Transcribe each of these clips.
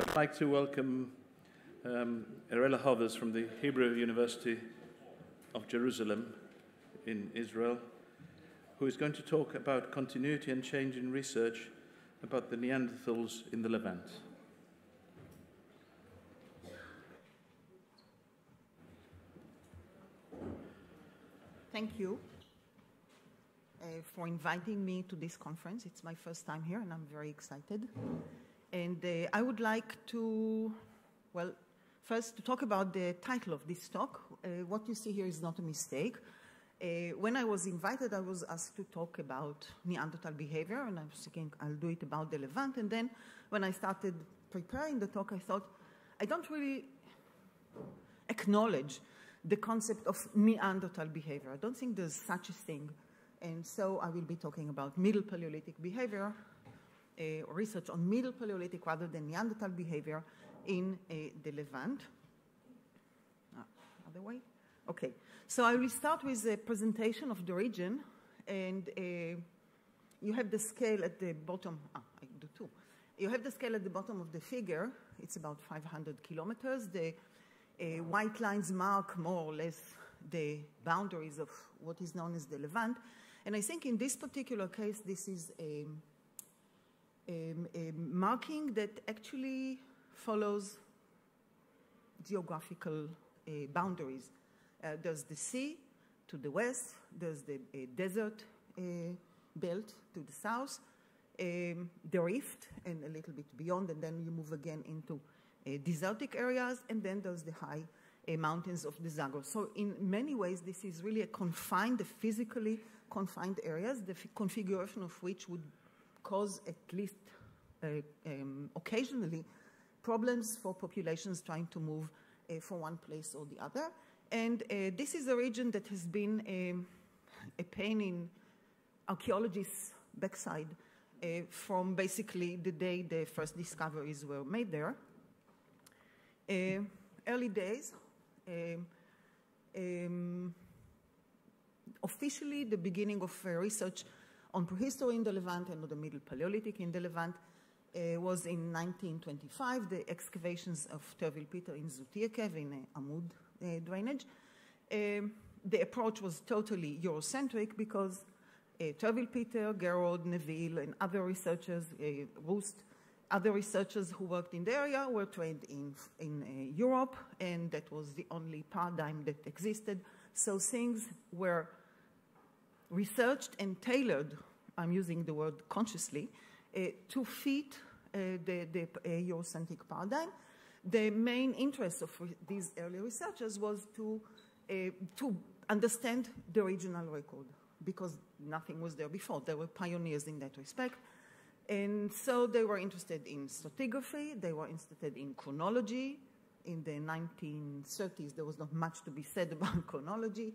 I'd like to welcome um, Erella Hovers from the Hebrew University of Jerusalem in Israel, who is going to talk about continuity and change in research about the Neanderthals in the Levant. Thank you uh, for inviting me to this conference. It's my first time here, and I'm very excited. And uh, I would like to, well, first to talk about the title of this talk. Uh, what you see here is not a mistake. Uh, when I was invited, I was asked to talk about Neanderthal behavior, and I was thinking I'll do it about the Levant. And then when I started preparing the talk, I thought I don't really acknowledge the concept of Neanderthal behavior. I don't think there's such a thing. And so I will be talking about Middle Paleolithic behavior, research on Middle Paleolithic rather than Neanderthal behavior in uh, the Levant. Ah, other way? Okay. So I will start with a presentation of the region, and uh, you have the scale at the bottom. Ah, I do too. You have the scale at the bottom of the figure. It's about 500 kilometers. The uh, white lines mark more or less the boundaries of what is known as the Levant. And I think in this particular case, this is a, a, a marking that actually follows geographical uh, boundaries. Uh, there's the sea to the west, there's the uh, desert uh, belt to the south, um, the rift, and a little bit beyond, and then you move again into uh, desertic areas, and then there's the high uh, mountains of the Zagros. So in many ways, this is really a confined, physically confined areas, the configuration of which would cause at least uh, um, occasionally problems for populations trying to move uh, from one place or the other. And uh, this is a region that has been a, a pain in archaeologists' backside uh, from basically the day the first discoveries were made there. Uh, early days, um, um, officially the beginning of uh, research on prehistory in the Levant and on the Middle Paleolithic in the Levant uh, was in 1925, the excavations of Turville-Petre in Zuttiyeh Cave in uh, Amud uh, drainage. Um, the approach was totally Eurocentric because uh, Terville Peter, Garrod, Neuville, and other researchers, uh, Rust, other researchers who worked in the area were trained in, in uh, Europe, and that was the only paradigm that existed. So things were researched and tailored, I'm using the word consciously, uh, to fit uh, the, the uh, Eurocentric paradigm. The main interest of these early researchers was to, uh, to understand the regional record because nothing was there before. They were pioneers in that respect. And so they were interested in stratigraphy, they were interested in chronology. In the 1930s, there was not much to be said about chronology.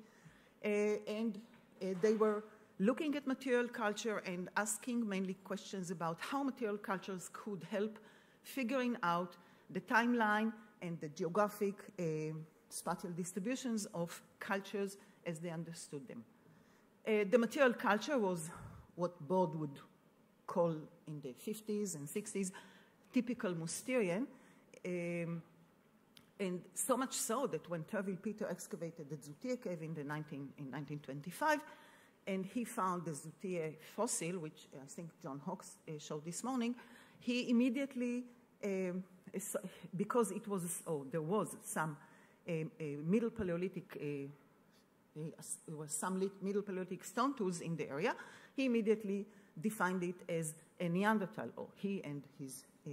Uh, and uh, they were looking at material culture and asking mainly questions about how material cultures could help figuring out the timeline and the geographic uh, spatial distributions of cultures as they understood them. Uh, the material culture was what Bordes would call in the 50s and 60s typical Mousterian. Um, and so much so that when Turville-Petre excavated the Zuttiyeh cave in, the 19, in 1925, and he found the Zuttiyeh fossil, which I think John Hawks uh, showed this morning, he immediately, um, because it was, oh, there was some uh, Middle Paleolithic, uh, there was some Middle Paleolithic stone tools in the area, he immediately defined it as a Neanderthal, or he and his uh,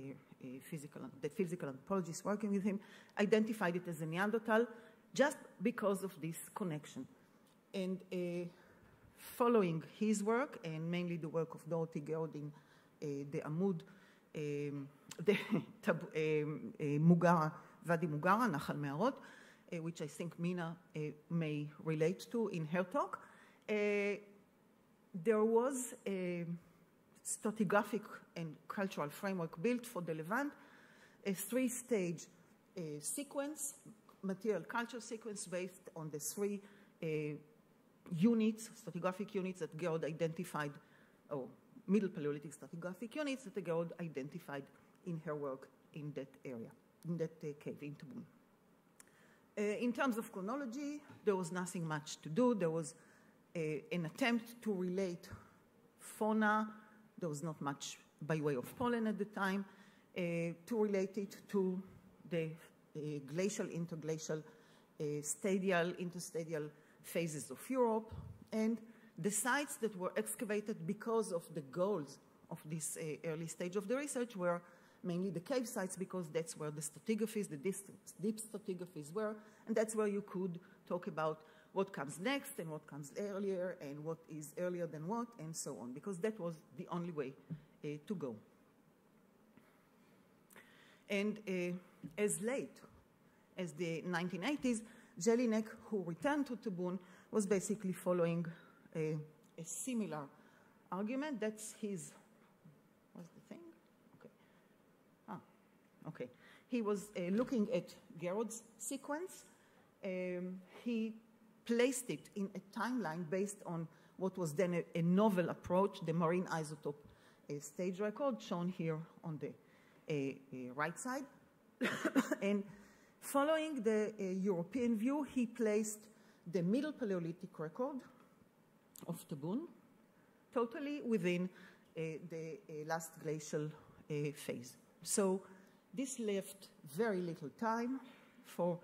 physical, the physical anthropologist working with him identified it as a Neanderthal just because of this connection. And uh, following his work, and mainly the work of Dorothy Garrod in uh, the Amud, um, the um, uh, Mugara, Wadi Mugara, Nahal Me'arot, uh, which I think Mina may relate to in her talk, there was a stratigraphic and cultural framework built for the Levant, a three-stage uh, sequence, material culture sequence based on the three uh, units, stratigraphic units that Garrod identified, or Middle Paleolithic stratigraphic units that Garrod identified in her work in that area, in that uh, cave in Tabun. Uh, in terms of chronology, there was nothing much to do. There was uh, an attempt to relate fauna. There was not much by way of pollen at the time, uh, to relate it to the uh, glacial, interglacial, uh, stadial, interstadial phases of Europe, and the sites that were excavated because of the goals of this early stage of the research were mainly the cave sites because that's where the stratigraphies, the deep stratigraphies were, and that's where you could talk about what comes next and what comes earlier and what is earlier than what and so on, because that was the only way uh, to go. And uh, as late as the 1980s, Jelinek, who returned to Tabun, was basically following a, a similar argument. That's his, what's the thing? Okay. Ah, okay. He was uh, looking at Garrod's sequence. Um, he placed it in a timeline based on what was then a, a novel approach, the marine isotope stage record, shown here on the right side. and following the European view, he placed the Middle Paleolithic record of Tabun totally within the last glacial phase. So this left very little time for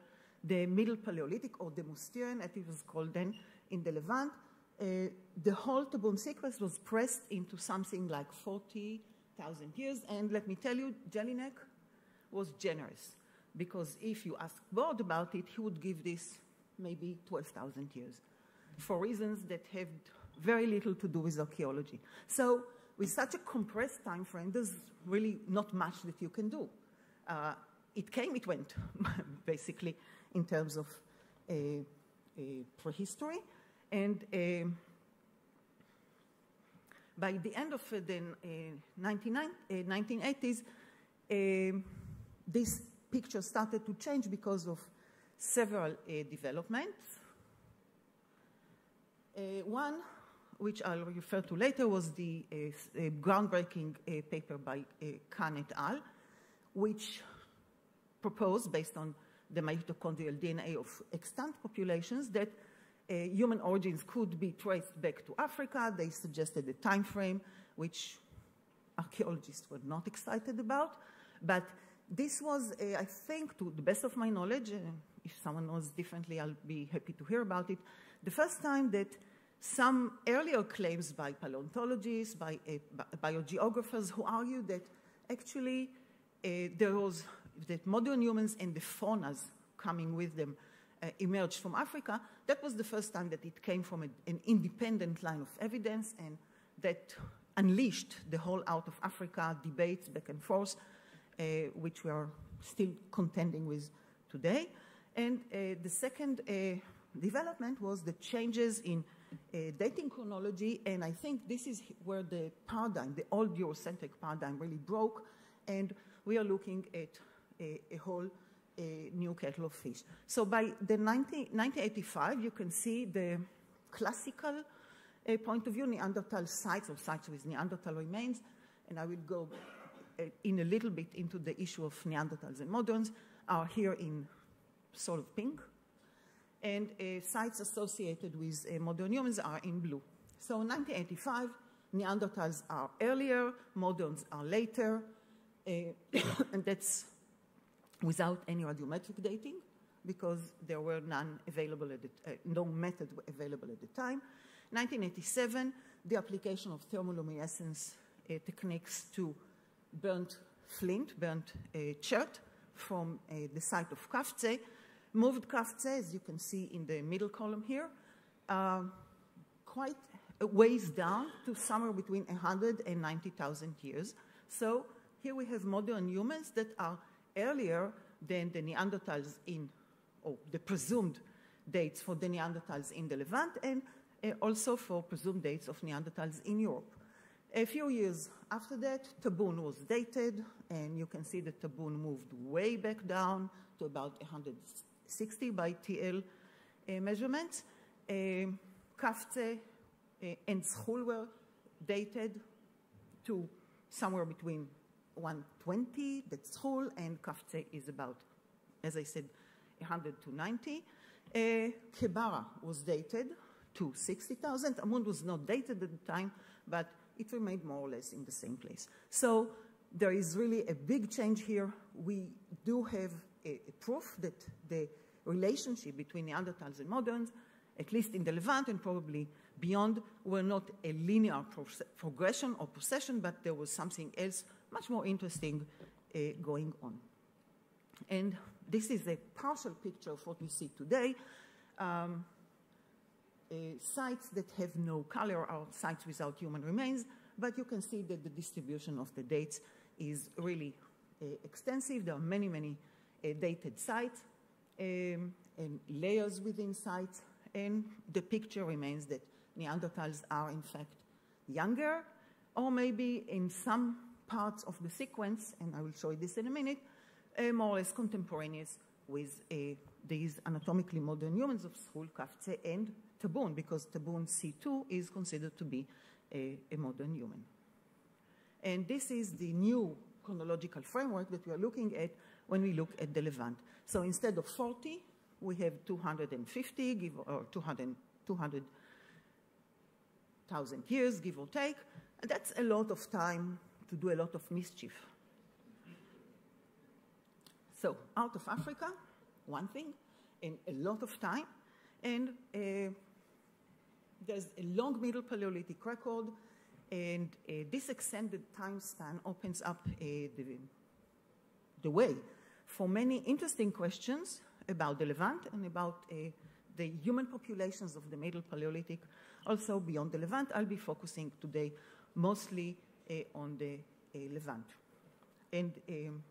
the Middle Paleolithic, or the Demostheran, as it was called then, in the Levant. Uh, the whole Tabun sequence was pressed into something like 40,000 years. And let me tell you, Jelinek was generous, because if you ask Bordes about it, he would give this maybe 12,000 years for reasons that have very little to do with archaeology. So with such a compressed time frame, there's really not much that you can do. Uh, it came, it went, basically in terms of a, a prehistory. And uh, by the end of uh, the uh, 1980s, uh, this picture started to change because of several developments. one, which I'll refer to later, was the groundbreaking paper by Cann et al., which proposed, based on the mitochondrial DNA of extant populations that uh, human origins could be traced back to Africa. They suggested a time frame which archaeologists were not excited about. But this was, uh, I think, to the best of my knowledge, uh, if someone knows differently, I'll be happy to hear about it, the first time that some earlier claims by paleontologists, by uh, biogeographers who argued that actually uh, there was that modern humans and the faunas coming with them uh, emerged from Africa, that was the first time that it came from a, an independent line of evidence and that unleashed the whole out of Africa debates back and forth, uh, which we are still contending with today. And uh, the second uh, development was the changes in uh, dating chronology, and I think this is where the paradigm, the old Eurocentric paradigm, really broke, and we are looking at a, a whole a new kettle of fish. So by the 19, 1985, you can see the classical uh, point of view, Neanderthal sites or sites with Neanderthal remains, and I will go uh, in a little bit into the issue of Neanderthals and moderns, are here in sort of pink, and uh, sites associated with uh, modern humans are in blue. So 1985, Neanderthals are earlier, moderns are later, uh, and that's without any radiometric dating because there were none available at the, uh, no method available at the time. 1987, the application of thermoluminescence uh, techniques to burnt flint, burnt uh, chert from uh, the site of Qafzeh, moved Qafzeh, as you can see in the middle column here, um, quite a ways down to somewhere between 100 and 90,000 years. So here we have modern humans that are earlier than the Neanderthals in, or the presumed dates for the Neanderthals in the Levant, and uh, also for presumed dates of Neanderthals in Europe. A few years after that, Tabun was dated, and you can see that Tabun moved way back down to about 160 by TL uh, measurements. Uh, Qafzeh uh, and Skhul were dated to somewhere between 120, that's Skhul, and Qafzeh is about, as I said, 100 to 90. Uh, Kebara was dated to 60,000. Amud was not dated at the time, but it remained more or less in the same place. So there is really a big change here. We do have a, a proof that the relationship between Neanderthals and moderns, at least in the Levant and probably beyond, were not a linear pro progression or procession, but there was something else much more interesting uh, going on. And this is a partial picture of what we see today. Um, uh, sites that have no color are sites without human remains, but you can see that the distribution of the dates is really uh, extensive. There are many, many uh, dated sites um, and layers within sites, and the picture remains that Neanderthals are in fact younger, or maybe in some parts of the sequence, and I will show you this in a minute, uh, more or less contemporaneous with uh, these anatomically modern humans of Skhul, Qafzeh, and Tabun, because Tabun C2 is considered to be a, a modern human. And this is the new chronological framework that we are looking at when we look at the Levant. So instead of 40, we have 250, give, or 200, 200,000 years, give or take. That's a lot of time to do a lot of mischief. So out of Africa, one thing, and a lot of time, and uh, there's a long Middle Paleolithic record, and uh, this extended time span opens up uh, the, the way for many interesting questions about the Levant and about uh, the human populations of the Middle Paleolithic, also beyond the Levant. I'll be focusing today mostly on the uh, Levant. And um,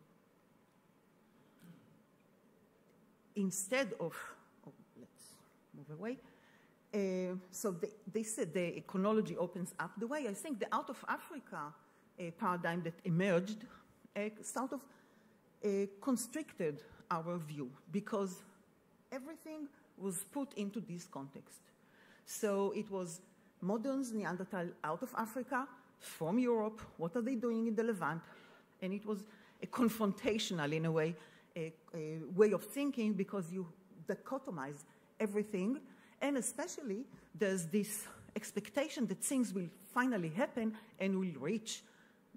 instead of, oh, let's move away. Uh, so they said the chronology opens up the way. I think the out of Africa uh, paradigm that emerged uh, sort of constricted our view because everything was put into this context. So it was moderns, Neanderthal out of Africa, from Europe, what are they doing in the Levant? And it was a confrontational, in a way, a, a way of thinking because you dichotomize everything. And especially, there's this expectation that things will finally happen and will reach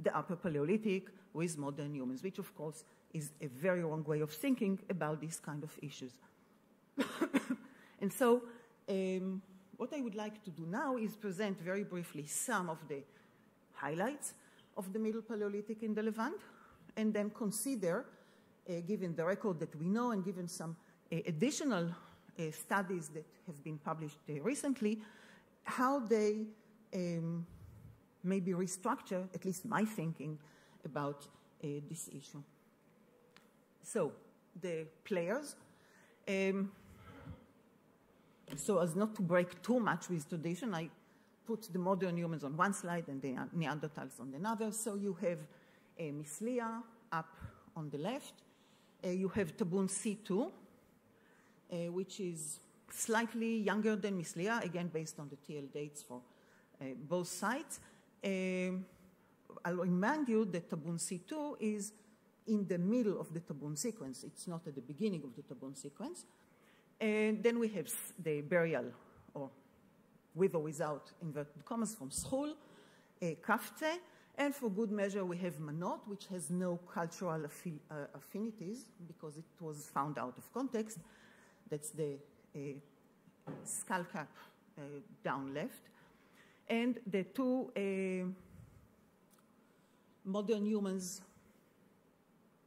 the Upper Paleolithic with modern humans, which, of course, is a very wrong way of thinking about these kind of issues. and so, um, what I would like to do now is present very briefly some of the highlights of the Middle Paleolithic in the Levant, and then consider, uh, given the record that we know and given some uh, additional uh, studies that have been published uh, recently, how they um, maybe restructure, at least my thinking, about uh, this issue. So, the players. Um, so as not to break too much with tradition, I put the modern humans on one slide and the Neanderthals on another. So you have uh, Misliya up on the left. Uh, you have Tabun C2, uh, which is slightly younger than Misliya, again based on the TL dates for uh, both sites. I'll remind you that Tabun C2 is in the middle of the Tabun sequence. It's not at the beginning of the Tabun sequence. And then we have the burial or with or without inverted commas from Skhul, Qafzeh, and for good measure we have Manot, which has no cultural affi uh, affinities because it was found out of context. That's the uh, skull cap uh, down left. And the two modern humans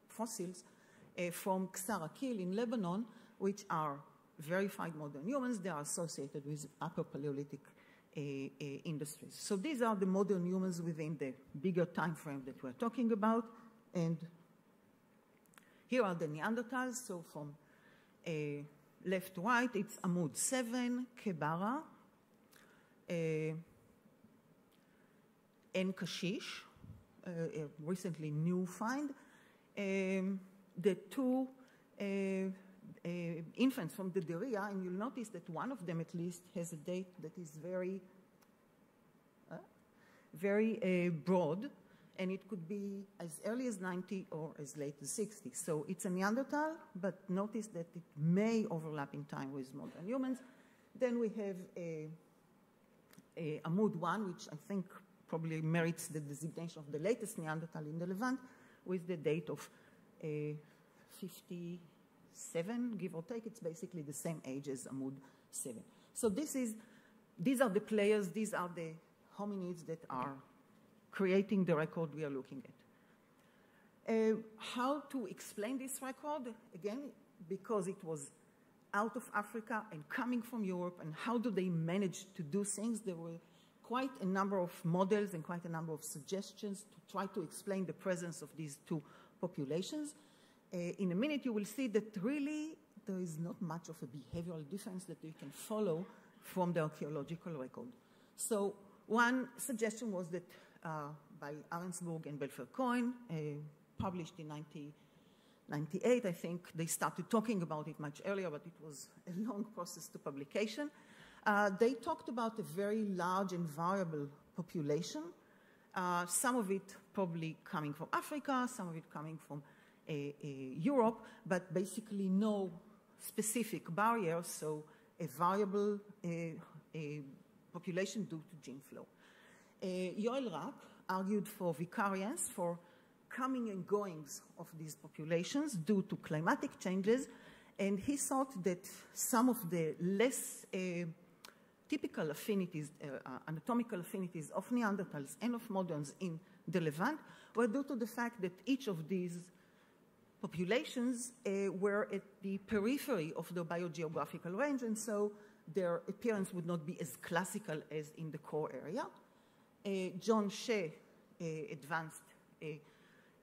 fossils uh, from Ksar Akil in Lebanon, which are verified modern humans, they are associated with Upper Paleolithic uh, uh, industries. So these are the modern humans within the bigger time frame that we're talking about. And here are the Neanderthals. So from uh, left to right, it's Amud 7, Kebara, uh, Ein Qashish, uh, a recently new find. Um, the two uh, infants from Dederiyeh, and you'll notice that one of them at least has a date that is very, uh, very uh, broad. and it could be as early as 90 or as late as 60. So it's a Neanderthal, but notice that it may overlap in time with modern humans. Then we have a, a Amud 1, which I think probably merits the designation of the latest Neanderthal in the Levant, with the date of uh, 57, give or take. It's basically the same age as Amud 7. So this is, these are the players, these are the hominids that are creating the record we are looking at. Uh, how to explain this record? Again, because it was out of Africa and coming from Europe, and how do they manage to do things? There were quite a number of models and quite a number of suggestions to try to explain the presence of these two populations. Uh, in a minute, you will see that really there is not much of a behavioral difference that you can follow from the archaeological record. So one suggestion was that uh, by Arensburg and Belfer Cohen, uh, published in 1998. I think they started talking about it much earlier, but it was a long process to publication. Uh, they talked about a very large and variable population, uh, some of it probably coming from Africa, some of it coming from Europe, but basically no specific barriers, so a variable population due to gene flow. Uh, Yoel Rak argued for vicariance, for coming and goings of these populations due to climatic changes, and he thought that some of the less uh, typical affinities, uh, uh, anatomical affinities of Neanderthals and of moderns in the Levant were due to the fact that each of these populations uh, were at the periphery of the biogeographical range, and so their appearance would not be as classical as in the core area. Uh, John Shea uh, advanced a,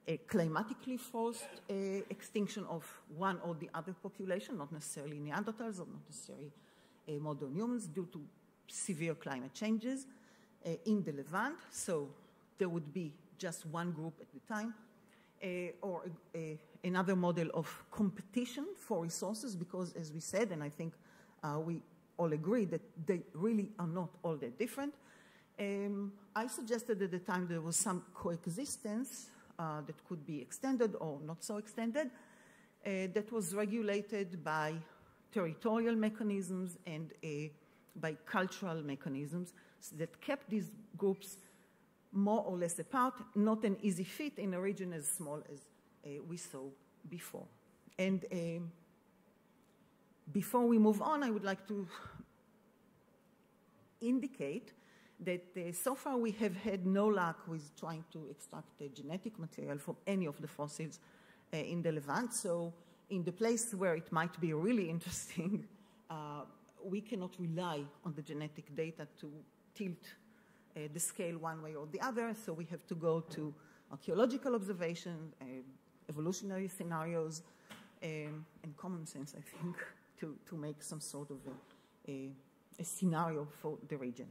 a climatically forced uh, extinction of one or the other population, not necessarily Neanderthals or not necessarily modern humans, due to severe climate changes in the Levant. So there would be just one group at the time, uh, or uh, another model of competition for resources, because as we said, and I think uh, we all agree that they really are not all that different. Um, I suggested at the time there was some coexistence uh, that could be extended or not so extended, uh, that was regulated by territorial mechanisms and uh, by cultural mechanisms that kept these groups more or less apart, not an easy fit in a region as small as we saw before. And um, before we move on, I would like to indicate that uh, so far we have had no luck with trying to extract the genetic material from any of the fossils uh, in the Levant. So in the place where it might be really interesting, uh, we cannot rely on the genetic data to tilt uh, the scale one way or the other. So we have to go to archaeological observation, uh, evolutionary scenarios, um, and common sense, I think, to, to make some sort of a, a, a scenario for the region.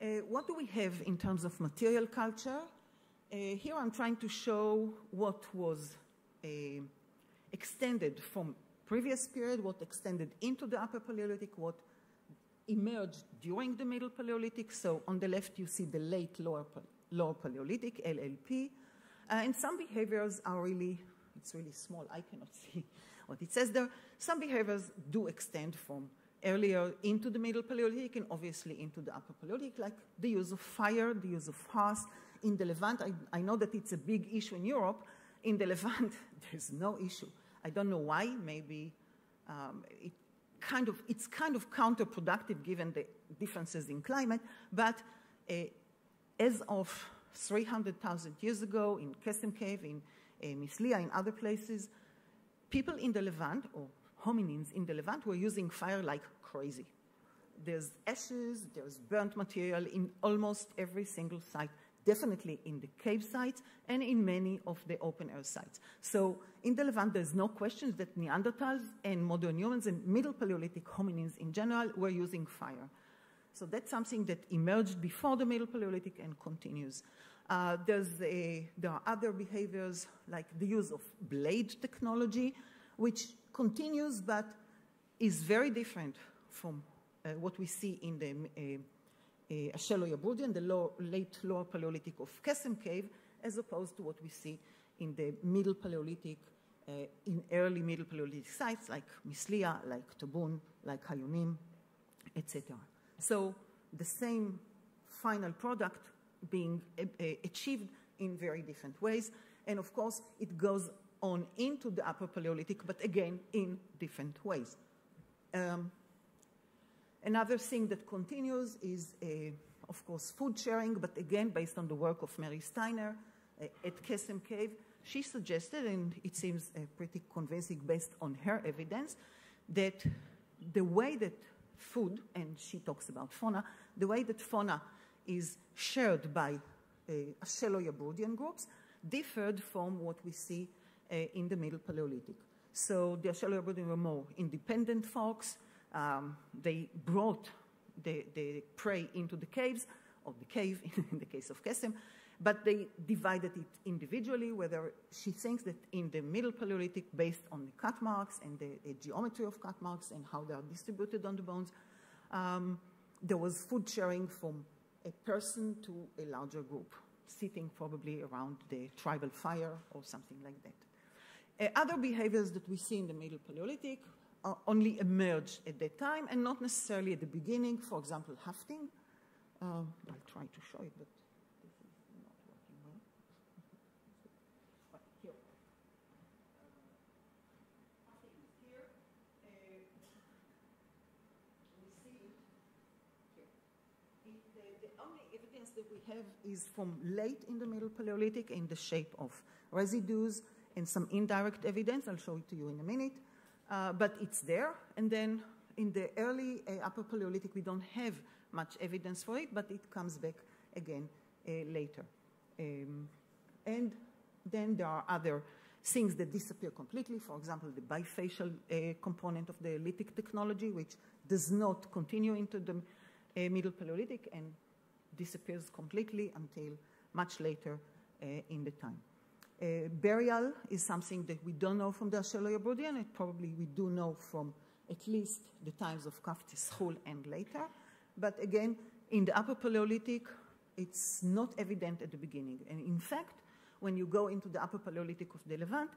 Uh, what do we have in terms of material culture? Uh, here I'm trying to show what was uh, extended from previous period, what extended into the Upper Paleolithic, what emerged during the Middle Paleolithic. So on the left you see the late Lower, lower Paleolithic, LLP. Uh, and some behaviors are really, it's really small, I cannot see what it says there. Some behaviors do extend from earlier into the Middle Paleolithic and obviously into the Upper Paleolithic, like the use of fire, the use of hearth. In the Levant, I, I know that it's a big issue in Europe. In the Levant, there's no issue. I don't know why. Maybe um, it kind of, it's kind of counterproductive given the differences in climate. But uh, as of 300,000 years ago in Qesem Cave, in uh, Misliya, in other places, people in the Levant, or hominins in the Levant were using fire like crazy. There's ashes, there's burnt material in almost every single site, definitely in the cave sites and in many of the open air sites. So in the Levant, there's no question that Neanderthals and modern humans and Middle Paleolithic hominins in general were using fire. So that's something that emerged before the Middle Paleolithic and continues. Uh, a, there are other behaviors like the use of blade technology, which continues but is very different from uh, what we see in the uh, a Acheulo-Yabrudian, the low, late lower Paleolithic of Qesem Cave, as opposed to what we see in the Middle Paleolithic, uh, in early Middle Paleolithic sites like Misliya, like Tabun, like Hayonim, etc. So the same final product being uh, achieved in very different ways. And of course, it goes on into the Upper Paleolithic, but again, in different ways. Um, another thing that continues is, uh, of course, food sharing, but again, based on the work of Mary Stiner uh, at Qesem Cave, she suggested, and it seems uh, pretty convincing based on her evidence, that the way that food, and she talks about fauna, the way that fauna is shared by uh, Acheulo-Yabrudian groups differed from what we see uh, in the Middle Paleolithic. So the Acheulo-Yabrudian were more independent folks. Um, they brought the, the, prey into the caves, or the cave in the case of Qesem, but they divided it individually, whether she thinks that in the Middle Paleolithic, based on the cut marks and the, the geometry of cut marks and how they are distributed on the bones, um, there was food sharing from a person to a larger group, sitting probably around the tribal fire or something like that. Uh, other behaviors that we see in the Middle Paleolithic uh, only emerged at that time and not necessarily at the beginning. For example, hafting. Uh, I'll try to show it, but that we have is from late in the Middle Paleolithic in the shape of residues and some indirect evidence. I'll show it to you in a minute. Uh, but it's there. And then in the early uh, Upper Paleolithic, we don't have much evidence for it, but it comes back again uh, later. Um, and then there are other things that disappear completely. For example, the bifacial uh, component of the lithic technology, which does not continue into the uh, Middle Paleolithic and disappears completely until much later uh, in the time. Uh, burial is something that we don't know from the Acheulo-Yabrudian, and probably we do know from at least the times of Qafzeh and later. But again, in the Upper Paleolithic, it's not evident at the beginning. And in fact, when you go into the Upper Paleolithic of the Levant,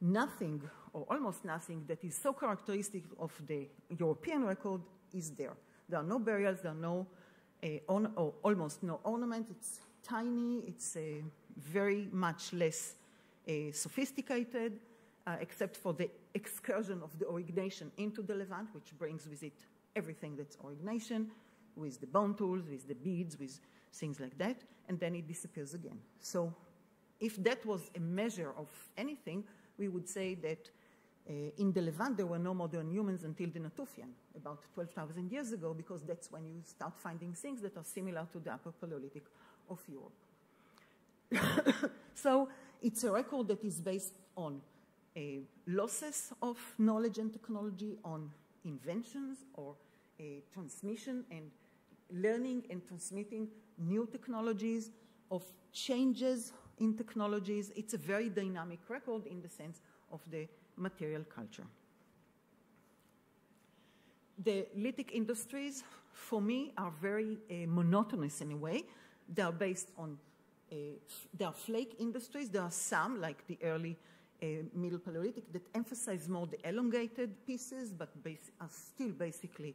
nothing, or almost nothing, that is so characteristic of the European record is there. There are no burials, there are no on, or almost no ornament. It's tiny, it's very much less sophisticated, uh, except for the excursion of the aurignacian into the Levant, which brings with it everything that's aurignacian, with the bone tools, with the beads, with things like that, and then it disappears again. So if that was a measure of anything, we would say that uh, in the Levant, there were no modern humans until the Natufian, about 12,000 years ago, because that's when you start finding things that are similar to the Upper Paleolithic of Europe. so it's a record that is based on uh, losses of knowledge and technology, on inventions or uh, transmission and learning and transmitting new technologies, of changes in technologies. It's a very dynamic record in the sense of the material culture. The lithic industries, for me, are very uh, monotonous in a way. They are based on, uh, they are flake industries. There are some, like the early uh, Middle Paleolithic, that emphasize more the elongated pieces, but are still basically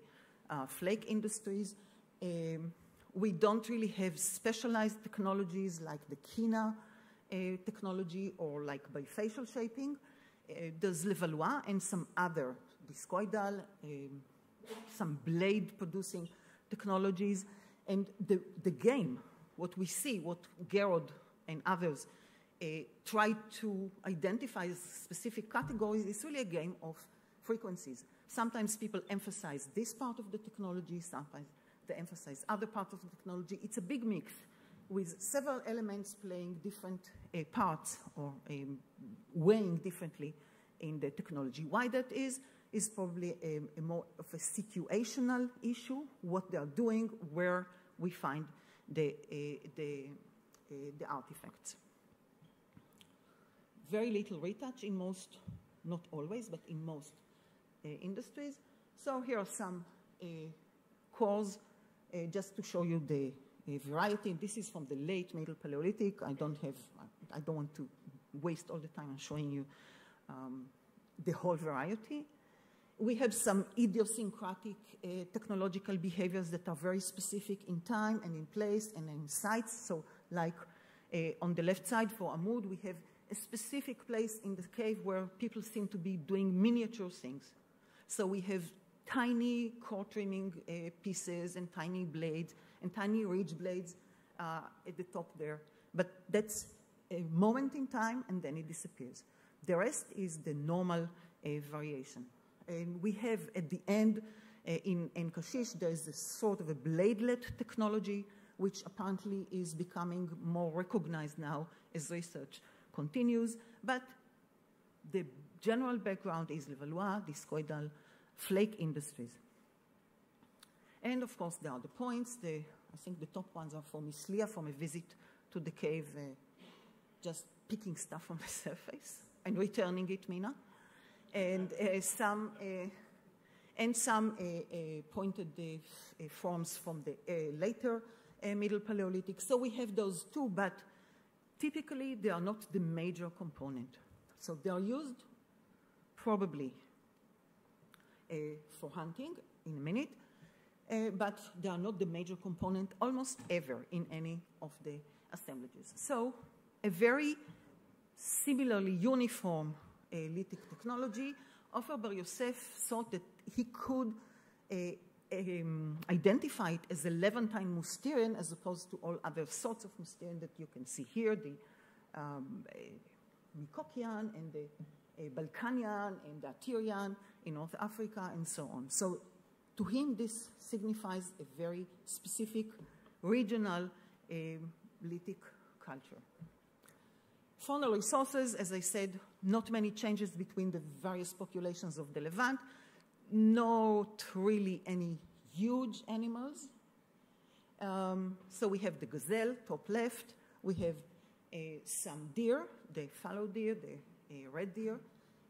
uh, flake industries. Um, we don't really have specialized technologies like the Kina technology or like bifacial shaping. Uh, there's Levallois and some other discoidal, um, some blade producing technologies. And the, the game, what we see, what Garrod and others uh, try to identify as specific categories is really a game of frequencies. Sometimes people emphasize this part of the technology, sometimes they emphasize other parts of the technology. It's a big mix with several elements playing different uh, parts or um, weighing differently in the technology. Why that is, is probably a, a, more of a situational issue, what they are doing, where we find the, uh, the, uh, the artifacts. Very little retouch in most, not always, but in most uh, industries. So here are some uh, cores Uh, just to show you the variety, this is from the late Middle Paleolithic. I don't have, I don't want to waste all the time on showing you um, the whole variety. We have some idiosyncratic uh, technological behaviors that are very specific in time and in place and in sites. So like uh, on the left side for Amud, we have a specific place in the cave where people seem to be doing miniature things. So we have tiny core trimming uh, pieces and tiny blades and tiny ridge blades uh, at the top there. But that's a moment in time and then it disappears. The rest is the normal uh, variation. And we have at the end uh, in, in Qashish, there's a sort of a bladelet technology, which apparently is becoming more recognized now as research continues. But the general background is Levallois, discoidal, flake industries. And of course, there are the points. The, I think the top ones are from Misliya, from a visit to the cave, uh, just picking stuff from the surface and returning it, Mina. And uh, some, uh, and some uh, uh, pointed uh, forms from the later Middle Paleolithic. So we have those two, but typically they are not the major component. So they are used probably for hunting in a minute, uh, but they are not the major component almost ever in any of the assemblages. So a very similarly uniform uh, lithic technology, Ofer Bar Yosef thought that he could uh, um, identify it as a Levantine Mousterian as opposed to all other sorts of Mousterian that you can see here, the um, uh, and the uh, Balkanian and the Aterian in North Africa and so on. So to him, this signifies a very specific regional uh, lithic culture. Faunal resources, as I said, not many changes between the various populations of the Levant, not really any huge animals. Um, so we have the gazelle, top left. We have uh, some deer, the fallow deer, the uh, red deer.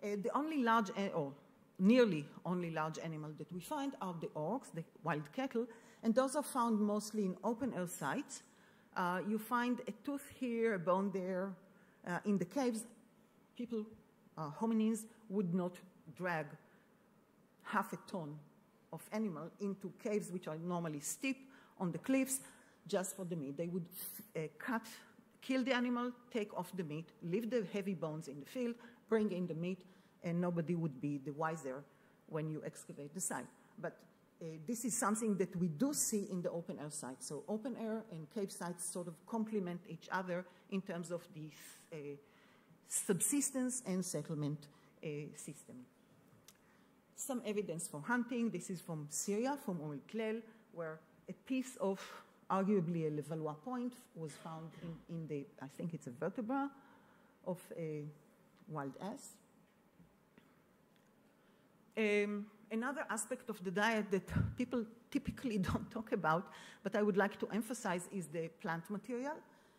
Uh, the only large, or nearly only large animal that we find are the aurochs, the wild cattle, and those are found mostly in open air sites. Uh, you find a tooth here, a bone there. Uh, in the caves, people, uh, hominins, would not drag half a ton of animal into caves which are normally steep on the cliffs just for the meat. They would uh, cut, kill the animal, take off the meat, leave the heavy bones in the field, bring in the meat, and nobody would be the wiser when you excavate the site. But uh, this is something that we do see in the open air sites. So open air and cave sites sort of complement each other in terms of the uh, subsistence and settlement uh, system. Some evidence for hunting. This is from Syria, from Umm el Tlel, where a piece of arguably a Levallois point was found in, in the, I think it's a vertebra of a wild ass. Um, another aspect of the diet that people typically don't talk about, but I would like to emphasize, is the plant material.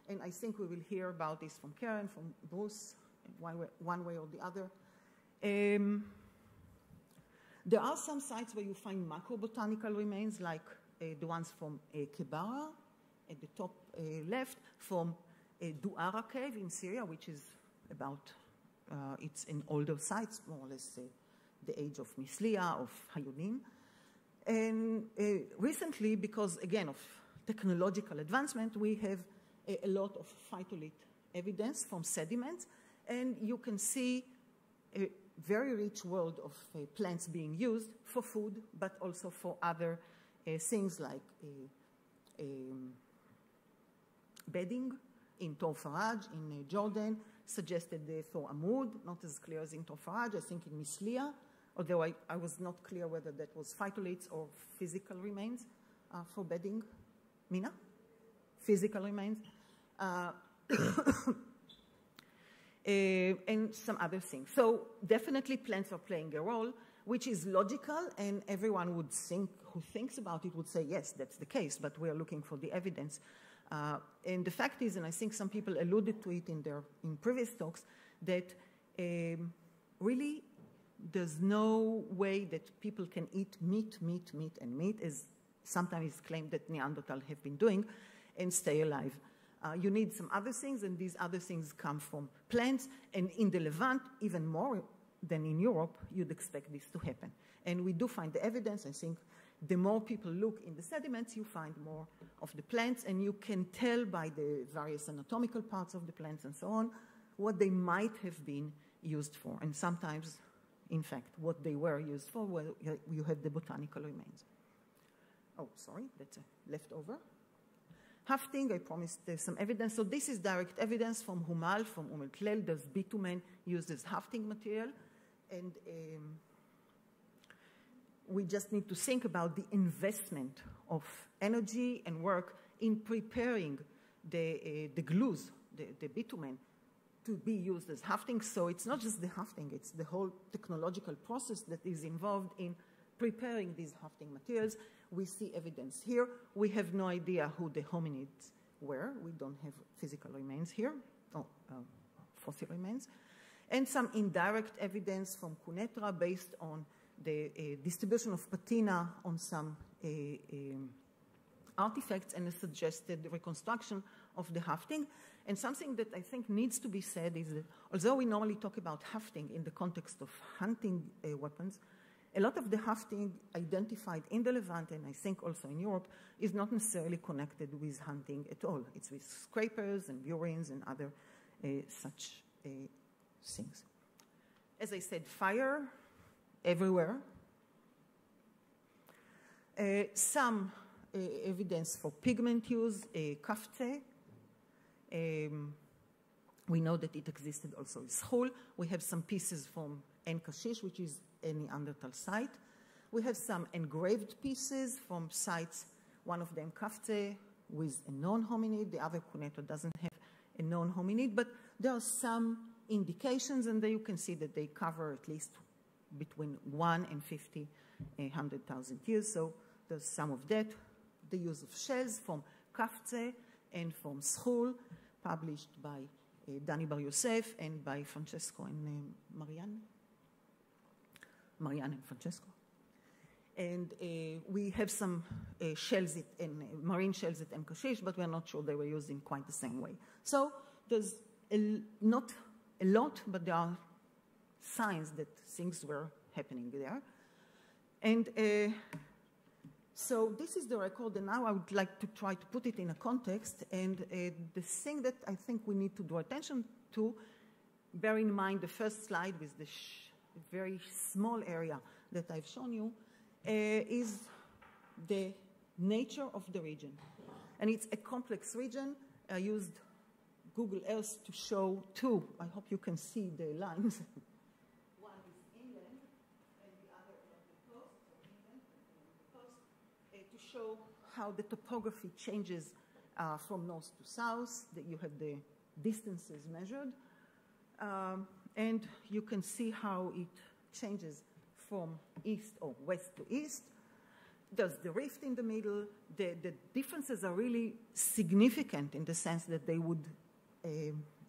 And I think we will hear about this from Karen, from Bruce, one way, one way or the other. Um, there are some sites where you find macrobotanical remains, like uh, the ones from uh, Kebara at the top uh, left, from uh, Douara cave in Syria, which is about, uh, it's an older site, more or less uh, the age of Misliya, of Hayonim. And uh, recently, because again of technological advancement, we have a, a, lot of phytolith evidence from sediments, and you can see a very rich world of uh, plants being used for food, but also for other uh, things like uh, um, bedding in Tor Faraj in uh, Jordan, suggested for Amud, not as clear as in Tor Faraj, I think in Mislia, although I, I, was not clear whether that was phytoliths or physical remains uh, for bedding. Mina? Physical remains. Uh, uh, and some other things. So definitely plants are playing a role, which is logical, and everyone would think, who thinks about it would say, yes, that's the case, but we are looking for the evidence. Uh, and the fact is, and I think some people alluded to it in their in previous talks, that um, really there's no way that people can eat meat, meat, meat, and meat as sometimes claimed that Neanderthal have been doing and stay alive. Uh, you need some other things, and these other things come from plants. And in the Levant, even more than in Europe, you'd expect this to happen. And we do find the evidence. I think the more people look in the sediments, you find more of the plants, and you can tell by the various anatomical parts of the plants and so on what they might have been used for. And sometimes, in fact, what they were used for, well, you have the botanical remains. Oh, sorry, that's a leftover. Hafting, I promised there's some evidence. So this is direct evidence from Hummal, from Umm There's bitumen used as hafting material. And um, we just need to think about the investment of energy and work in preparing the, uh, the glues, the, the bitumen, to be used as hafting. So it's not just the hafting, it's the whole technological process that is involved in preparing these hafting materials. We see evidence here. We have no idea who the hominids were. We don't have physical remains here, oh, uh, fossil remains. And some indirect evidence from Quneitra based on the uh, distribution of patina on some uh, um, artifacts and a suggested reconstruction of the hafting. And something that I think needs to be said is that although we normally talk about hafting in the context of hunting uh, weapons, a lot of the hafting identified in the Levant and I think also in Europe is not necessarily connected with hunting at all. It's with scrapers and burins and other uh, such uh, things. As I said, fire everywhere. Uh, some uh, evidence for pigment use, uh, Qafzeh. Um, we know that it existed also in Skhul. We have some pieces from Ein Qashish, which is a Neanderthal site. We have some engraved pieces from sites, one of them Qafzeh with a known hominid, the other Quneitra doesn't have a known hominid, but there are some indications, and there you can see that they cover at least between 1 and 50, 100,000 years. So there's some of that. The use of shells from Qafzeh and from Skhul, published by uh, Bar Yosef and by Francesco and uh, Marianne. Marianne and Francesco. And uh, we have some uh, shells in, uh, marine shells at Ein Qashish, but we're not sure they were used in quite the same way. So there's not a lot, but there are signs that things were happening there. And uh, so this is the record, and now I would like to try to put it in a context. And uh, the thing that I think we need to draw attention to, bear in mind the first slide with the very small area that I've shown you, uh, is the nature of the region. And it's a complex region. I used Google Earth to show two. I hope you can see the lines. One is inland, and the other on the coast, inland the coast, uh, to show how the topography changes uh, from north to south. That you have the distances measured, um, and you can see how it changes from east or west to east. There's the rift in the middle. The, the differences are really significant in the sense that they would uh,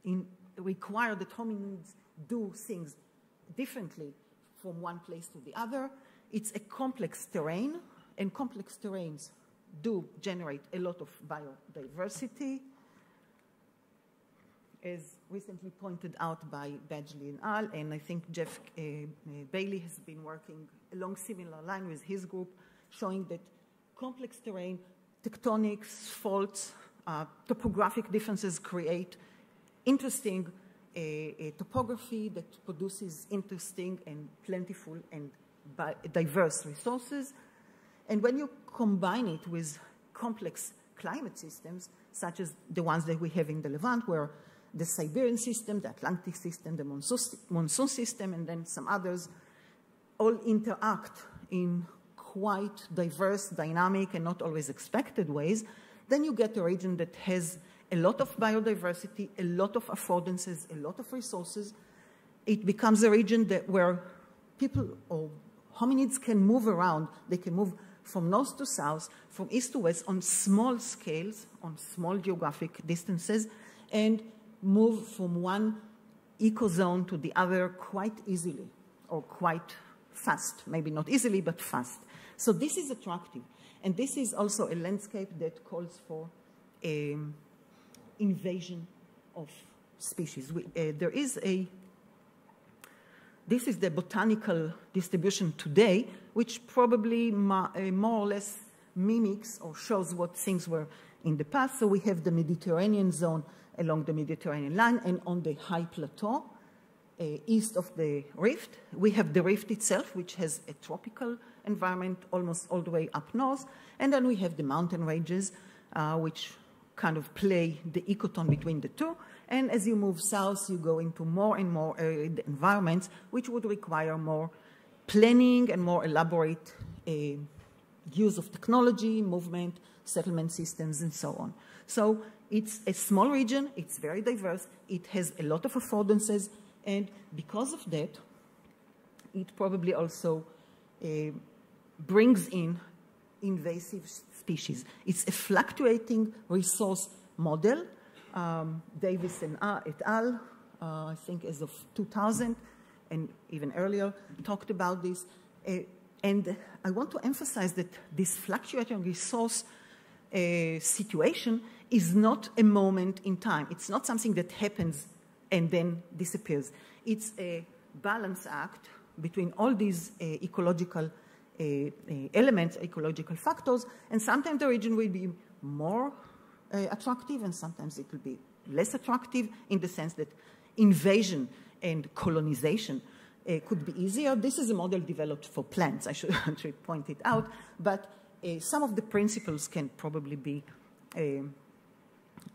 in, require that hominids do things differently from one place to the other. It's a complex terrain, and complex terrains do generate a lot of biodiversity. As recently pointed out by Badgley and al, and I think Geoff uh, uh, Bailey has been working along similar line with his group, showing that complex terrain, tectonics, faults, uh, topographic differences create interesting uh, uh, topography that produces interesting and plentiful and diverse resources. And when you combine it with complex climate systems, such as the ones that we have in the Levant, where the Siberian system, the Atlantic system, the monsoon, system, and then some others all interact in quite diverse, dynamic, and not always expected ways, then you get a region that has a lot of biodiversity, a lot of affordances, a lot of resources. It becomes a region that where people or hominids can move around. They can move from north to south, from east to west on small scales, on small geographic distances, and move from one ecozone to the other quite easily or quite fast, maybe not easily, but fast. So this is attractive. And this is also a landscape that calls for um, invasion of species. We, uh, there is a, this is the botanical distribution today, which probably uh, more or less mimics or shows what things were in the past. So we have the Mediterranean zone along the Mediterranean line and on the high plateau uh, east of the rift. We have the rift itself, which has a tropical environment almost all the way up north. And then we have the mountain ranges, uh, which kind of play the ecotone between the two. And as you move south, you go into more and more arid environments, which would require more planning and more elaborate uh, use of technology, movement, settlement systems, and so on. So it's a small region, it's very diverse, it has a lot of affordances, and because of that, it probably also uh, brings in invasive species. It's a fluctuating resource model. Um, Davis and uh, et al., uh, I think as of 2000 and even earlier, talked about this. Uh, and I want to emphasize that this fluctuating resource uh, situation is not a moment in time. It's not something that happens and then disappears. It's a balance act between all these uh, ecological elements, ecological factors, and sometimes the region will be more uh, attractive and sometimes it will be less attractive in the sense that invasion and colonization uh, could be easier. This is a model developed for plants, I should point it out, but uh, some of the principles can probably be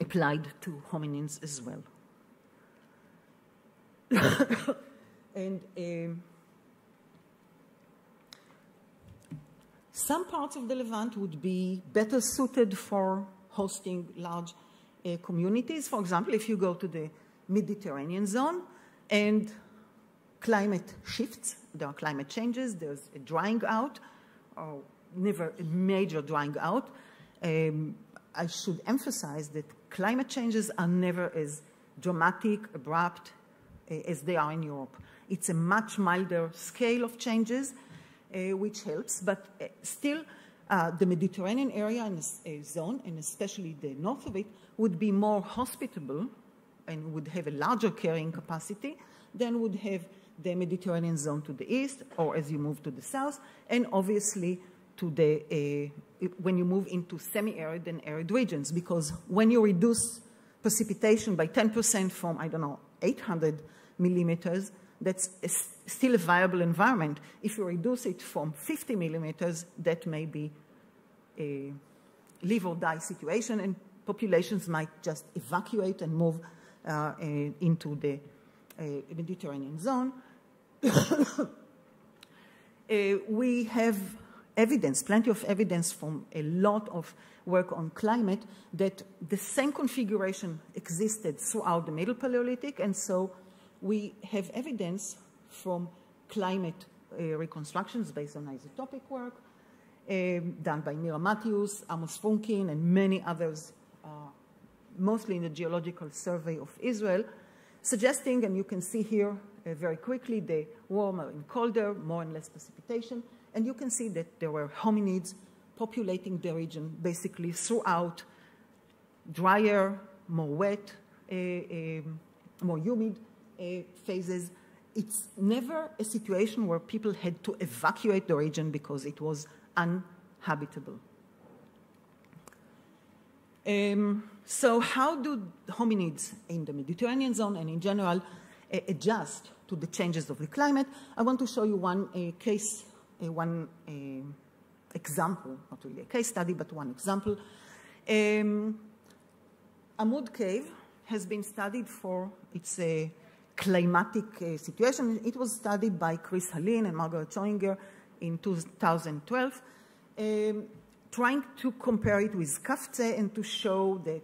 applied to hominins as well. and um, some parts of the Levant would be better suited for hosting large uh, communities. For example, if you go to the Mediterranean zone and climate shifts, there are climate changes, there's a drying out, or never a major drying out. Um, I should emphasize that climate changes are never as dramatic, abrupt, uh, as they are in Europe. It's a much milder scale of changes, which helps, but uh, still, uh, the Mediterranean area and uh, zone, and especially the north of it, would be more hospitable and would have a larger carrying capacity than would have the Mediterranean zone to the east, or as you move to the south, and obviously to the uh, when you move into semi-arid and arid regions, because when you reduce precipitation by 10% from I don't know 800 millimeters, that's a, still a viable environment. If you reduce it from 50 millimeters, that may be a live or die situation, and populations might just evacuate and move uh, uh, into the uh, Mediterranean zone. Uh, we have evidence, plenty of evidence from a lot of work on climate, that the same configuration existed throughout the Middle Paleolithic, and so we have evidence from climate uh, reconstructions based on isotopic work um, done by Mira Matthews, Amos Frumkin, and many others, uh, mostly in the Geological Survey of Israel, suggesting, and you can see here uh, very quickly, the warmer and colder, more and less precipitation, and you can see that there were hominids populating the region basically throughout drier, more wet, uh, um, more humid phases. It's never a situation where people had to evacuate the region because it was uninhabitable. Um, so, how do hominids in the Mediterranean zone and in general uh, adjust to the changes of the climate? I want to show you one uh, case, uh, one example, not really a case study, but one example. Um, Amud Cave has been studied for its climatic uh, situation. It was studied by Chris Hallin and Margaret Schoeninger in 2012, um, trying to compare it with Qafzeh and to show that,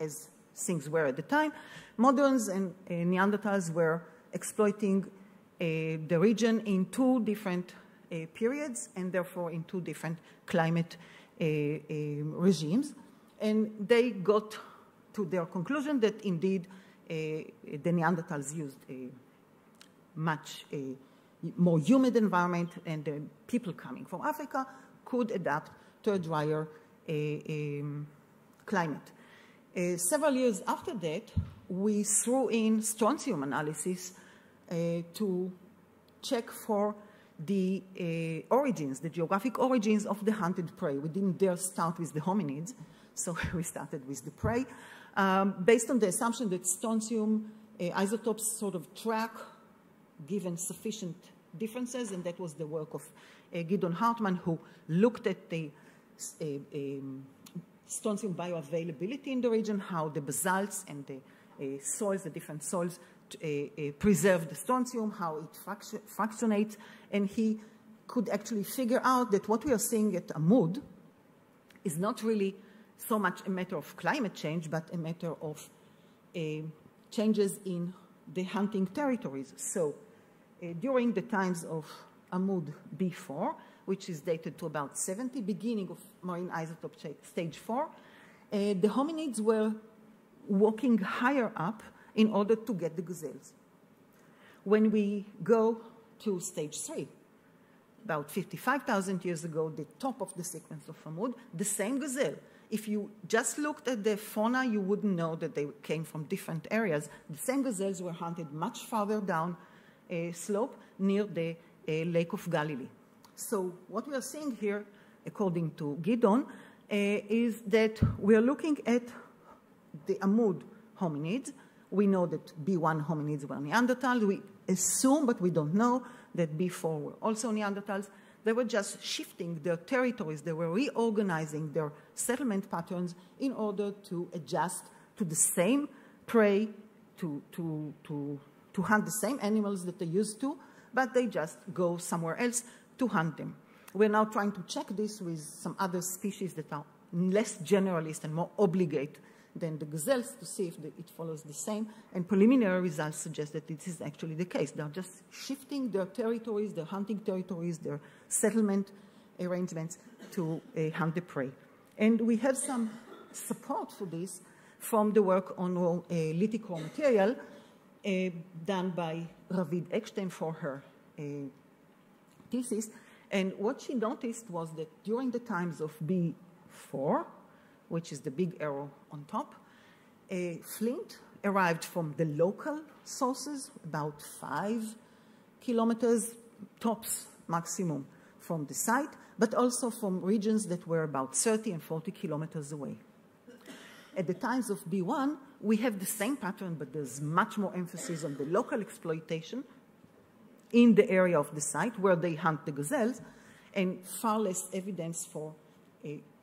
as things were at the time, moderns and uh, Neanderthals were exploiting uh, the region in two different uh, periods and therefore in two different climate uh, um, regimes. And they got to their conclusion that indeed the Neanderthals used a much more humid environment and the people coming from Africa could adapt to a drier climate. Uh, several years after that, we threw in strontium analysis uh, to check for the uh, origins, the geographic origins of the hunted prey. We didn't dare start with the hominids, so we started with the prey, um, based on the assumption that strontium uh, isotopes sort of track given sufficient differences, and that was the work of uh, Hartman, who looked at the uh, um, strontium bioavailability in the region, how the basalts and the uh, soils, the different soils, uh, uh, preserve the strontium, how it fraction, fractionates, and he could actually figure out that what we are seeing at Amud is not really so much a matter of climate change, but a matter of uh, changes in the hunting territories. So uh, during the times of Amud B4, which is dated to about 70, beginning of marine isotope stage 4, uh, the hominids were walking higher up in order to get the gazelles. When we go to stage 3, about 55,000 years ago, the top of the sequence of Amud, the same gazelle. If you just looked at the fauna, you wouldn't know that they came from different areas. The same gazelles were hunted much farther down a slope near the uh, Lake of Galilee. So what we are seeing here, according to Gideon, uh, is that we are looking at the Amud hominids. We know that B1 hominids were Neanderthals. We assume, but we don't know, that B4 were also Neanderthals. They were just shifting their territories. They were reorganizing their settlement patterns in order to adjust to the same prey, to, to, to, to hunt the same animals that they used to, but they just go somewhere else to hunt them. We're now trying to check this with some other species that are less generalist and more obligate than the gazelles to see if the, it follows the same. And preliminary results suggest that this is actually the case. They're just shifting their territories, their hunting territories, their settlement arrangements to uh, hunt the prey. And we have some support for this from the work on raw, uh, lithic raw material uh, done by Ravid Ekshtain for her thesis. And what she noticed was that during the times of B4, which is the big arrow on top, a flint arrived from the local sources, about five kilometers tops maximum from the site, but also from regions that were about 30 and 40 kilometers away. At the times of B1, we have the same pattern, but there's much more emphasis on the local exploitation in the area of the site where they hunt the gazelles, and far less evidence for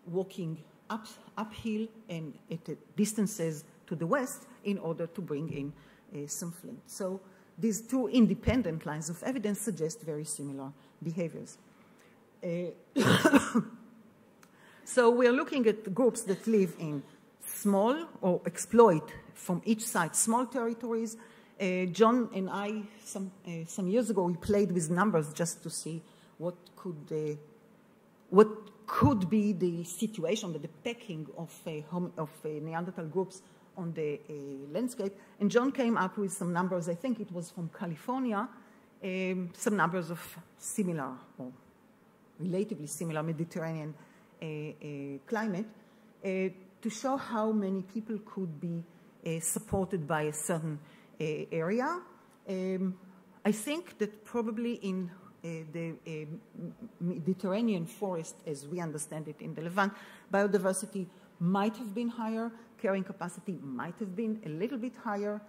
walking up, uphill and at distances to the west in order to bring in uh, some flint. So these two independent lines of evidence suggest very similar behaviors. Uh, so we're looking at groups that live in small or exploit from each side small territories. Uh, John and I, some, uh, some years ago, we played with numbers just to see what could, uh, what could be the situation, the pecking of, of Neanderthal groups on the landscape. And John came up with some numbers, I think it was from California, um, some numbers of similar or relatively similar Mediterranean uh, uh, climate uh, to show how many people could be supported by a certain area. Um, I think that probably in uh, the uh, Mediterranean forest, as we understand it in the Levant, biodiversity might have been higher, carrying capacity might have been a little bit higher,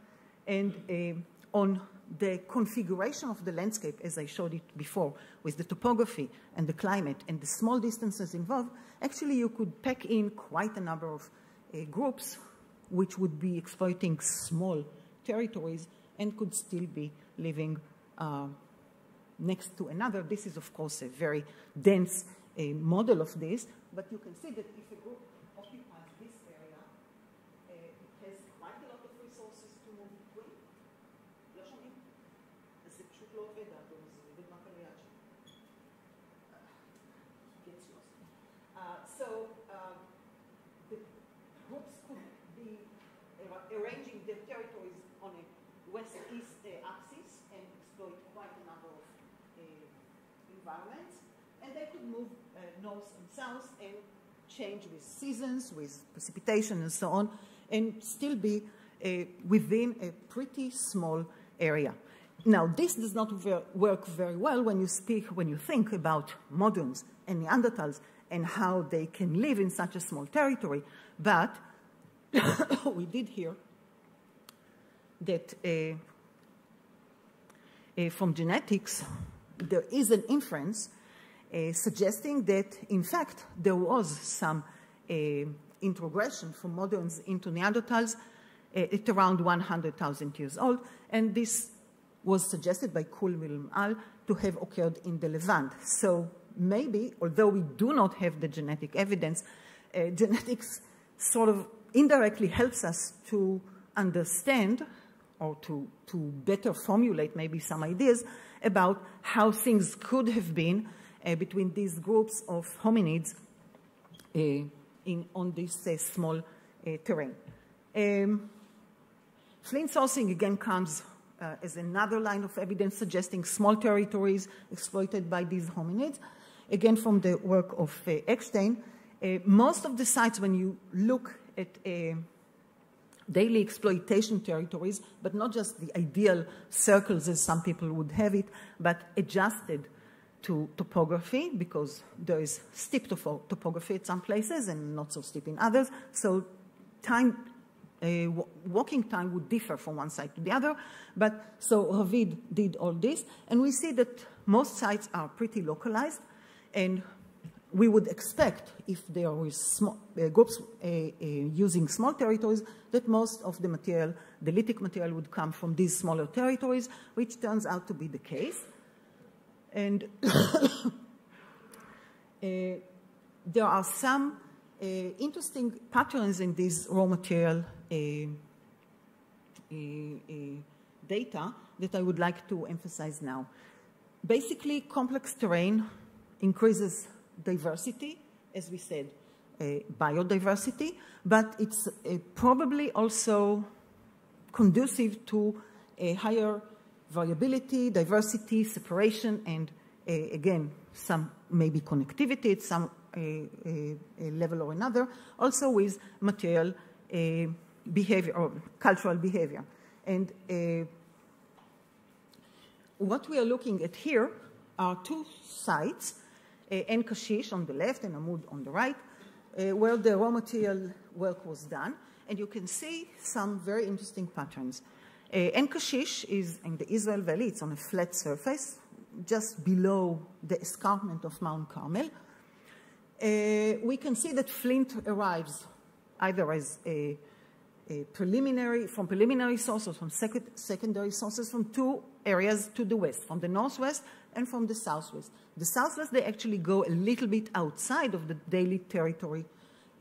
and uh, on the configuration of the landscape, as I showed it before, with the topography and the climate and the small distances involved, actually you could pack in quite a number of uh, groups which would be exploiting small territories and could still be living uh, next to another. This is, of course, a very dense uh, model of this, but you can see that if a group west-east uh, axis and exploit quite a number of environments, and they could move uh, north and south and change with seasons, with precipitation and so on, and still be uh, within a pretty small area. Now, this does not ver work very well when you speak, when you think about moderns and Neanderthals and how they can live in such a small territory. But we did hear that uh, uh, from genetics, there is an inference uh, suggesting that, in fact, there was some uh, introgression from moderns into Neanderthals uh, at around 100,000 years old, and this was suggested by Kuhl al to have occurred in the Levant. So maybe, although we do not have the genetic evidence, uh, genetics sort of indirectly helps us to understand or to, to better formulate maybe some ideas about how things could have been uh, between these groups of hominids uh, in, on this uh, small uh, terrain. Um, flint sourcing again comes uh, as another line of evidence suggesting small territories exploited by these hominids. Again, from the work of uh, Ekshtain, most of the sites, when you look at daily exploitation territories, but not just the ideal circles as some people would have it, but adjusted to topography because there is steep topography at some places and not so steep in others. So time uh, walking time would differ from one side to the other. But so Ravid did all this, and we see that most sites are pretty localized, and we would expect, if there were small, uh, groups uh, uh, using small territories, that most of the material, the lithic material, would come from these smaller territories, which turns out to be the case. And uh, there are some uh, interesting patterns in these raw material data that I would like to emphasize now. Basically, complex terrain increases diversity, as we said, uh, biodiversity, but it's uh, probably also conducive to a higher variability, diversity, separation, and uh, again, some maybe connectivity at some a, a, level or another, also with material behavior or cultural behavior. And uh, what we are looking at here are two sites, uh, Ein Qashish on the left and Amud on the right, uh, where the raw material work was done. And you can see some very interesting patterns. Uh, Ein Qashish is in the Jezreel Valley. It's on a flat surface, just below the escarpment of Mount Carmel. We can see that flint arrives either as a, a preliminary, from preliminary sources, from sec secondary sources, from two areas to the west, from the northwest and from the southwest. The southwest, they actually go a little bit outside of the daily territory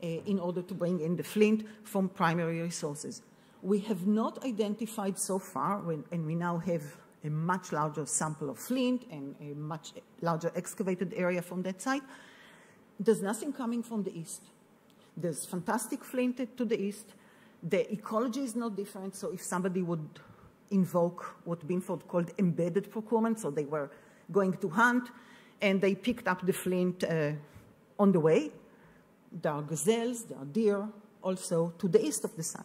uh, in order to bring in the flint from primary resources. We have not identified so far, when, and we now have a much larger sample of flint and a much larger excavated area from that site, there's nothing coming from the east. There's fantastic flint to the east. The ecology is not different, so if somebody would invoke what Binford called embedded procurement, so they were going to hunt and they picked up the flint uh, on the way. There are gazelles, there are deer, also to the east of the site.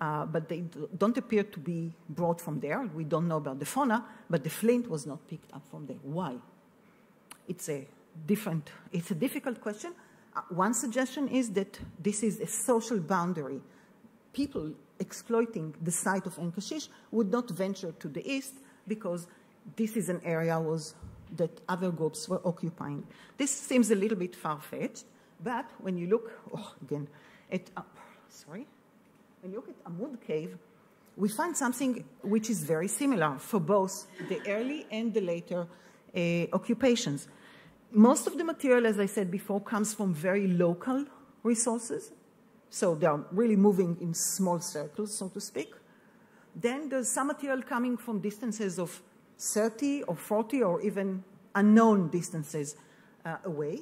Uh, but they don't appear to be brought from there. We don't know about the fauna, but the flint was not picked up from there. Why? It's a different, it's a difficult question. Uh, one suggestion is that this is a social boundary. People exploiting the site of Ein Qashish would not venture to the east because this is an area was, that other groups were occupying. This seems a little bit far-fetched, but when you look, oh, again, at, uh, sorry, when you look at Amud Cave, we find something which is very similar for both the early and the later uh, occupations. Most of the material, as I said before, comes from very local resources. So they are really moving in small circles, so to speak. Then there's some material coming from distances of 30 or 40 or even unknown distances uh, away,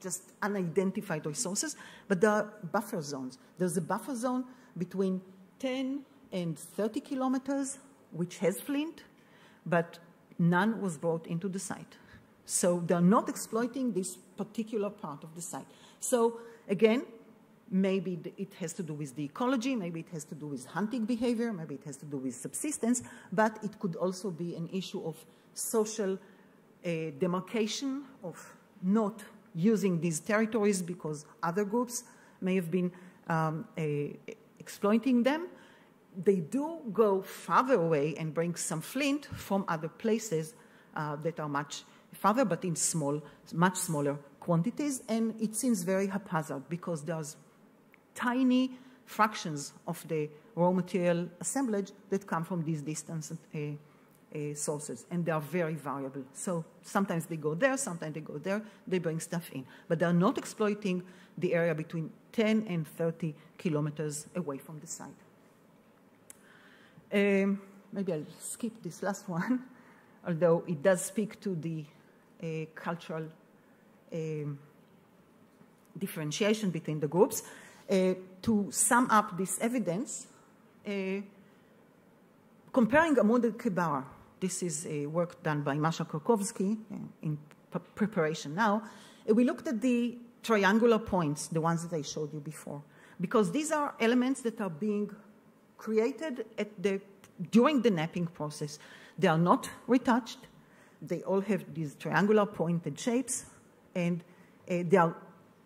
just unidentified resources. But there are buffer zones. There's a buffer zone between 10 and 30 kilometers, which has flint, but none was brought into the site. So they're not exploiting this particular part of the site. So again, maybe it has to do with the ecology, maybe it has to do with hunting behavior, maybe it has to do with subsistence, but it could also be an issue of social uh, demarcation, of not using these territories because other groups may have been um, uh, exploiting them. They do go farther away and bring some flint from other places uh, that are much farther, but in small, much smaller quantities. And it seems very haphazard because there's tiny fractions of the raw material assemblage that come from these distant uh, uh, sources, and they are very variable. So sometimes they go there, sometimes they go there, they bring stuff in. But they're not exploiting the area between 10 and 30 kilometers away from the site. Um, maybe I'll skip this last one, although it does speak to the uh, cultural um, differentiation between the groups. Uh, to sum up this evidence, uh, comparing Amud and Kebara, this is a work done by Masha Krakovsky uh, in preparation now, we looked at the triangular points, the ones that I showed you before, because these are elements that are being created the, during the knapping process. They are not retouched. They all have these triangular pointed shapes, and uh, they are,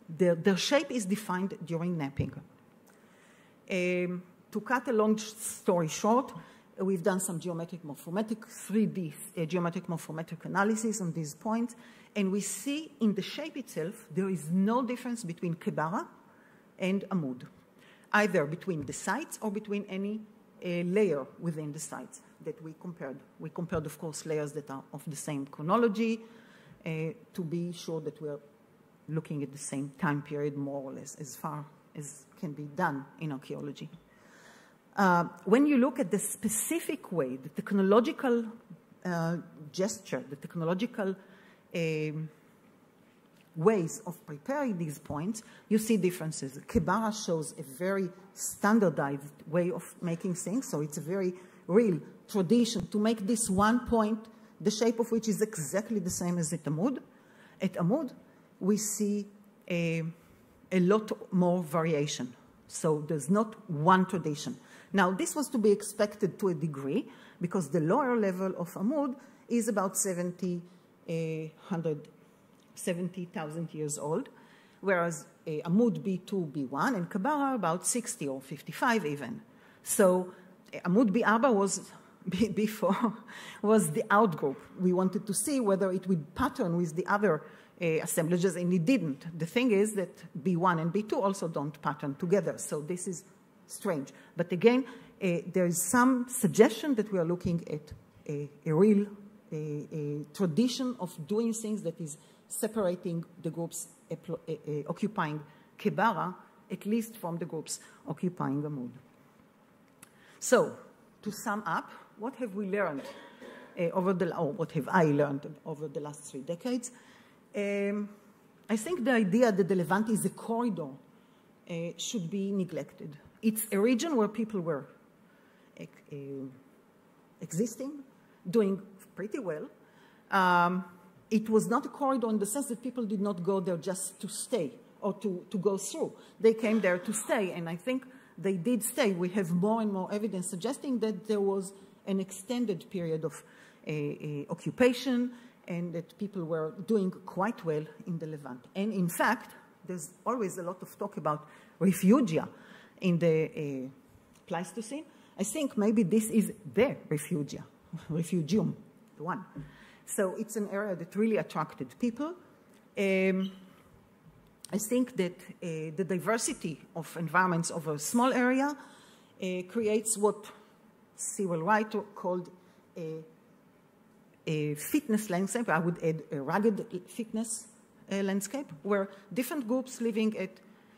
their, their, shape is defined during knapping. Um, to cut a long story short, we've done some geometric morphometric, 3D uh, geometric morphometric analysis on these points, and we see in the shape itself there is no difference between Kebara and Amud, either between the sites or between any uh, layer within the sites that we compared. We compared, of course, layers that are of the same chronology uh, to be sure that we're looking at the same time period more or less as far as can be done in archaeology. Uh, when you look at the specific way, the technological uh, gesture, the technological um, ways of preparing these points, you see differences. Kebara shows a very standardized way of making things, so it's a very real tradition to make this one point, the shape of which is exactly the same as at Amud. At Amud, we see a, a lot more variation. So there's not one tradition. Now, this was to be expected to a degree because the lower level of Amud is about 70, uh, 70,000 years old, whereas uh, Amud B2, B1, and Kebara about 60 or 55 even. So uh, Amud B4 was before was the outgroup. We wanted to see whether it would pattern with the other assemblages, and it didn't. The thing is that B1 and B2 also don't pattern together, so this is strange. But again, uh, there is some suggestion that we are looking at a, a real a, a, tradition of doing things that is separating the groups uh, occupying Kebara, at least from the groups occupying Amud. So, to sum up, what have we learned uh, over the, or what have I learned over the last three decades? Um, I think the idea that the Levant is a corridor uh, should be neglected. It's a region where people were uh, existing, doing pretty well. Um, it was not a corridor in the sense that people did not go there just to stay or to, to go through. They came there to stay, and I think they did stay. We have more and more evidence suggesting that there was an extended period of uh, uh, occupation and that people were doing quite well in the Levant. And in fact, there's always a lot of talk about refugia in the uh, Pleistocene. I think maybe this is the refugia, refugium, the one. So it's an area that really attracted people. Um, I think that uh, the diversity of environments of a small area uh, creates what Sewall Wright called a, a, fitness landscape. I would add a rugged fitness uh, landscape where different groups living at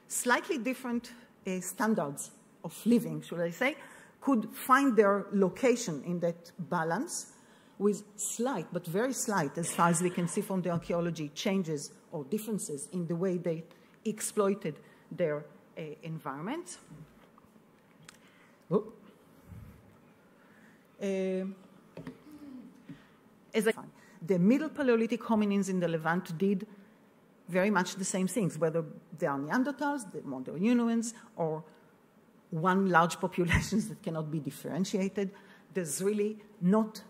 slightly different uh, standards of living, should I say, could find their location in that balance with slight, but very slight, as far as we can see from the archaeology, changes or differences in the way they exploited their uh, environments. Oh. As I the Middle Paleolithic hominins in the Levant did very much the same things, whether they are Neanderthals, the modern humans, or one large population that cannot be differentiated. There's really not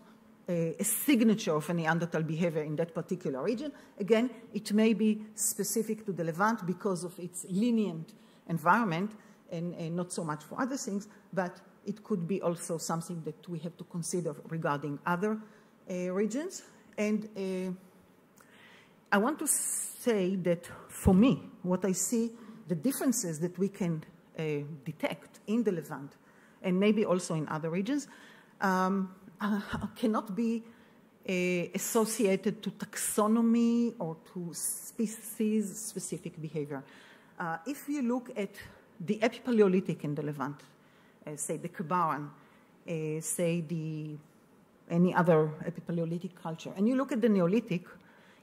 a, a, signature of a Neanderthal behavior in that particular region. Again, it may be specific to the Levant because of its lenient environment and, and not so much for other things, but it could be also something that we have to consider regarding other regions. And uh, I want to say that for me, what I see, the differences that we can uh, detect in the Levant and maybe also in other regions um, uh, cannot be uh, associated to taxonomy or to species-specific behavior. Uh, if you look at the epipaleolithic in the Levant, uh, say the Kebaran, uh, say the any other epipaleolithic culture, and you look at the Neolithic,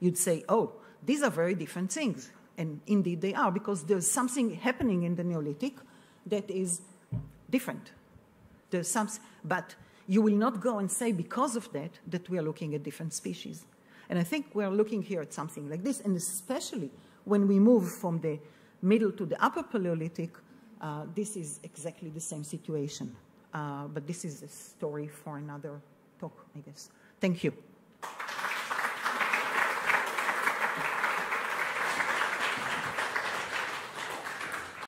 you'd say, oh, these are very different things. And indeed they are, because there's something happening in the Neolithic that is different. There's some, but you will not go and say because of that that we are looking at different species. And I think we are looking here at something like this, and especially when we move from the middle to the upper Paleolithic, uh, this is exactly the same situation. Uh, but this is a story for another talk, I guess. Thank you.